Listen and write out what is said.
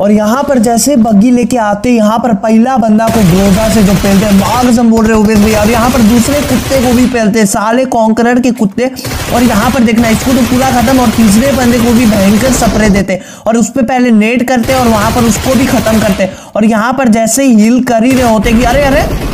और यहाँ पर जैसे बग्गी लेके आते यहाँ पर पहला बंदा को ग्रोजा से जो पहलते हैं मार्ग बोल रहे उबेश भैया और यहाँ पर दूसरे कुत्ते को भी पहलते साले कॉन्करर के कुत्ते। और यहाँ पर देखना, इसको तो पूरा खत्म और तीसरे बंदे को भी भयंकर सपरे देते और उस पर पहले नेट करते और वहाँ पर उसको भी खत्म करते और यहाँ पर जैसे हील कर ही रहे होते कि, अरे अरे